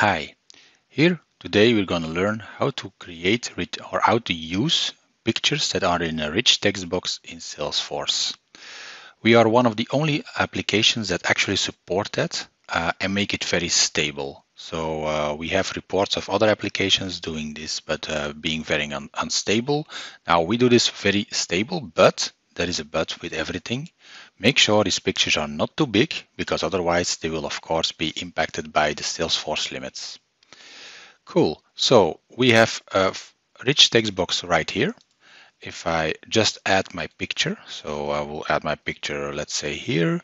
Hi, here today we're going to learn how to create or how to use pictures that are in a rich text box in Salesforce. We are one of the only applications that actually support that uh, and make it very stable. So uh, we have reports of other applications doing this, but uh, being very un unstable. Now we do this very stable, but there is a but with everything. Make sure these pictures are not too big because otherwise they will of course be impacted by the Salesforce limits. Cool, so we have a rich text box right here. If I just add my picture, so I will add my picture, let's say here,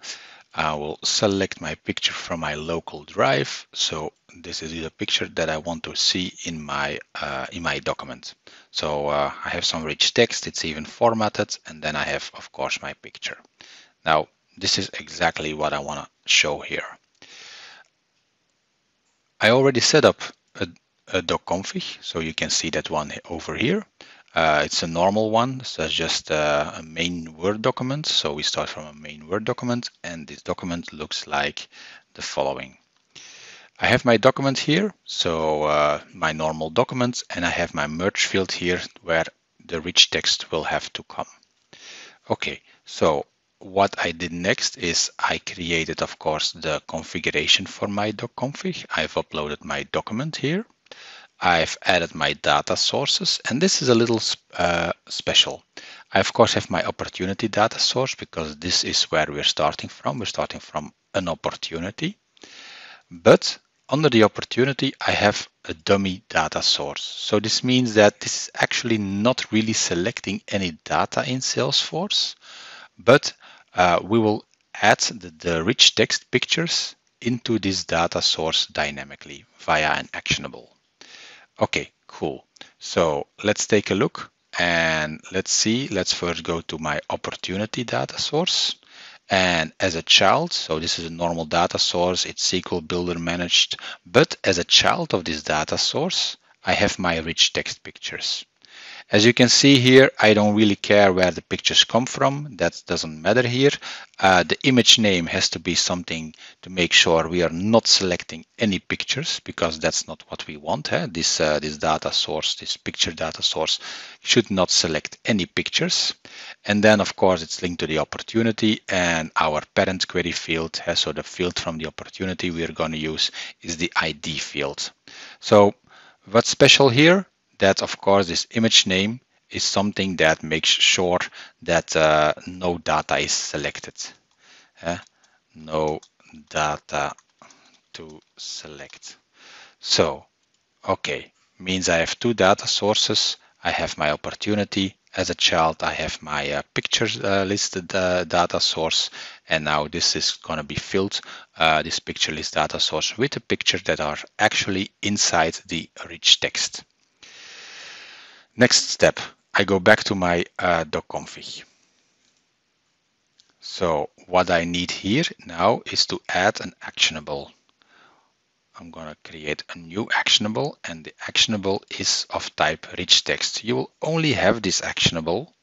I will select my picture from my local drive. So this is the picture that I want to see in my uh, in my document. So uh, I have some rich text, it's even formatted, and then I have, of course, my picture. Now, this is exactly what I want to show here. I already set up a, a docconfig, so you can see that one over here. Uh, it's a normal one, so it's just uh, a main Word document. So we start from a main Word document, and this document looks like the following. I have my document here, so uh, my normal document, and I have my merge field here where the rich text will have to come. Okay, so what I did next is I created, of course, the configuration for my doc config. I've uploaded my document here. I've added my data sources, and this is a little uh, special. I, of course, have my opportunity data source because this is where we're starting from. We're starting from an opportunity. But under the opportunity, I have a dummy data source. So this means that this is actually not really selecting any data in Salesforce, but uh, we will add the, the rich text pictures into this data source dynamically via an actionable. Okay, cool. So let's take a look and let's see. Let's first go to my opportunity data source. And as a child, so this is a normal data source, it's SQL Builder managed, but as a child of this data source, I have my rich text pictures. As you can see here, I don't really care where the pictures come from. That doesn't matter here. Uh, the image name has to be something to make sure we are not selecting any pictures because that's not what we want. Eh? This, uh, this data source, this picture data source should not select any pictures. And then of course it's linked to the opportunity and our parent query field. Eh? So the field from the opportunity we're going to use is the ID field. So what's special here? That of course this image name is something that makes sure that uh, no data is selected. Uh, no data to select. So, okay, means I have two data sources. I have my opportunity. As a child, I have my uh, pictures uh, listed uh, data source. And now this is going to be filled, uh, this picture list data source with the picture that are actually inside the rich text. Next step, I go back to my uh, docconfig. So what I need here now is to add an actionable. I'm going to create a new actionable and the actionable is of type rich text. You will only have this actionable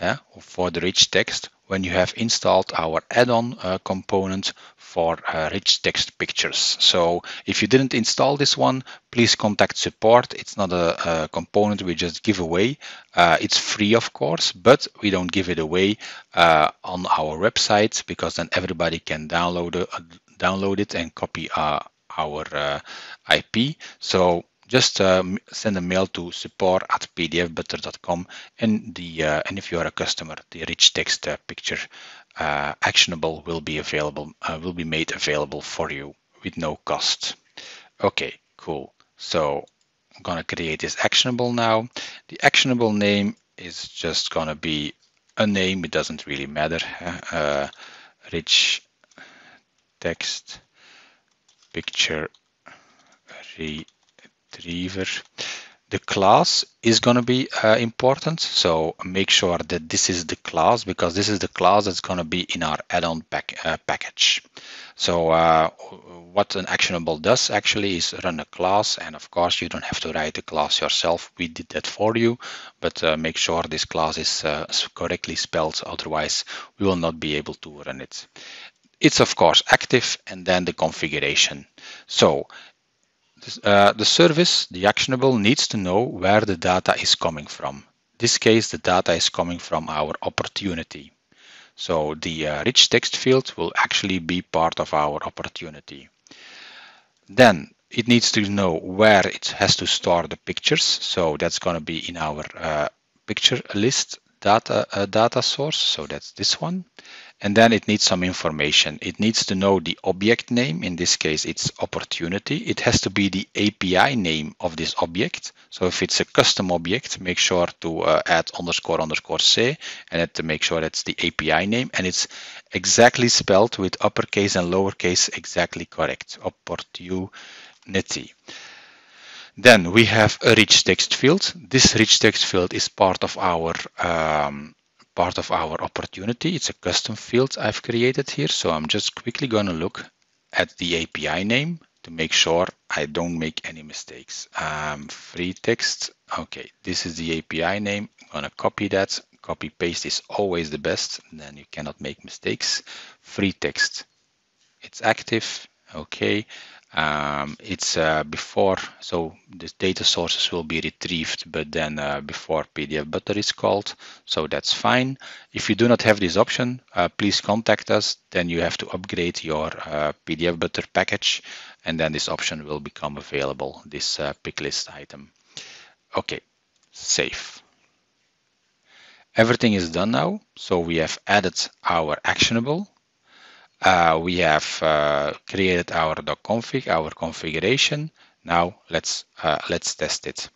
yeah, for the rich text when you have installed our add-on uh, component for uh, rich text pictures. So if you didn't install this one, please contact support. It's not a, a component we just give away. Uh, it's free, of course, but we don't give it away on our website because then everybody can download, download it and copy our IP. So just um, send a mail to support at pdfbutler.com and the uh, and if you are a customer, the rich text uh, picture uh, actionable will be available uh, will be made available for you with no cost. Okay, cool. So I'm gonna create this actionable now. The actionable name is just gonna be a name. It doesn't really matter. Uh, rich text picture retriever. The class is going to be uh, important. So make sure that this is the class because this is the class that's going to be in our add-on pack, uh, package. So uh, what an actionable does actually is run a class. And of course, you don't have to write the class yourself. We did that for you, but uh, make sure this class is uh, correctly spelled. Otherwise, we will not be able to run it. It's of course active and then the configuration. So uh, the service, the actionable, needs to know where the data is coming from. In this case, the data is coming from our opportunity. So the uh, rich text field will actually be part of our opportunity. Then it needs to know where it has to store the pictures. So that's going to be in our uh, picture list data uh, data source. So that's this one. And then it needs some information. It needs to know the object name. In this case, it's opportunity. It has to be the API name of this object. So if it's a custom object, make sure to uh, add underscore underscore C and to make sure that's the API name. And it's exactly spelled with uppercase and lowercase exactly correct. Opportunity. Then we have a rich text field. This rich text field is part of our um, part of our opportunity. It's a custom field I've created here. So I'm just quickly going to look at the API name to make sure I don't make any mistakes. Um, free text. Okay, this is the API name. I'm going to copy that. Copy paste is always the best. Then you cannot make mistakes. Free text. It's active. Okay. Um, it's uh, before, so the data sources will be retrieved, but then uh, before PDF Butler is called, so that's fine. If you do not have this option, uh, please contact us. Then you have to upgrade your uh, PDF Butler package, and then this option will become available, this uh, pick list item. Okay, save. Everything is done now, so we have added our actionable uh, we have uh, created our doc .config, our configuration. Now let's uh, let's test it.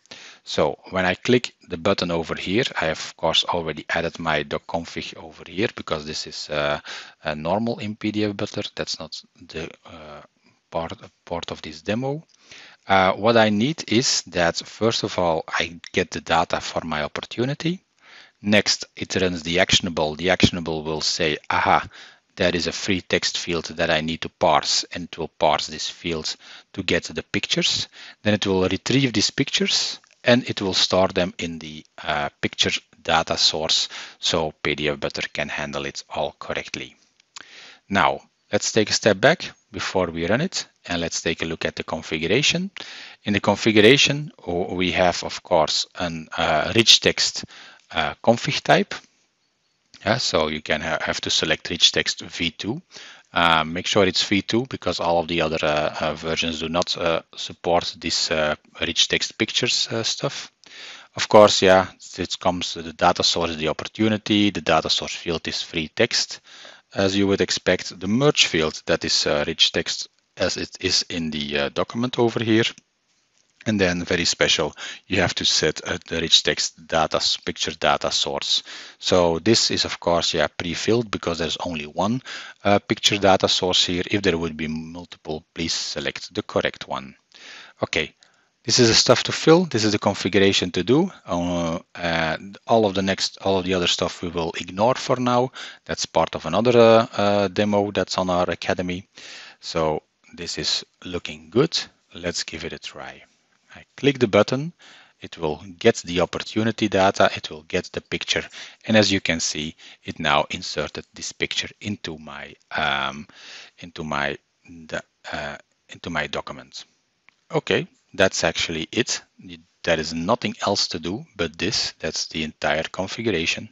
So when I click the button over here, I have of course already added my doc .config over here because this is uh, a normal in PDF. That's not the uh, part part of this demo. Uh, what I need is that first of all I get the data for my opportunity. Next, it runs the actionable. The actionable will say, aha, that is a free text field that I need to parse and it will parse this field to get the pictures. Then it will retrieve these pictures and it will store them in the uh, picture data source so PDF Butler can handle it all correctly. Now, let's take a step back before we run it and let's take a look at the configuration. In the configuration, we have, of course, a uh, rich text uh, config type yeah, so you can ha have to select rich text v2. Um, make sure it's v2 because all of the other uh, uh, versions do not uh, support this uh, rich text pictures uh, stuff. Of course, yeah, it comes the data source, the opportunity, the data source field is free text. As you would expect, the merge field that is uh, rich text as it is in the document over here. And then very special, you have to set a, the rich text data picture data source. So this is of course yeah pre-filled because there's only one uh, picture data source here. If there would be multiple, please select the correct one. Okay, this is the stuff to fill. This is the configuration to do. Uh, all of the next, all of the other stuff we will ignore for now. That's part of another uh, uh demo that's on our academy. So this is looking good. Let's give it a try. I click the button, it will get the opportunity data, it will get the picture. And as you can see, it now inserted this picture into my um, into my uh, into my document. Okay, that's actually it. There is nothing else to do but this. That's the entire configuration.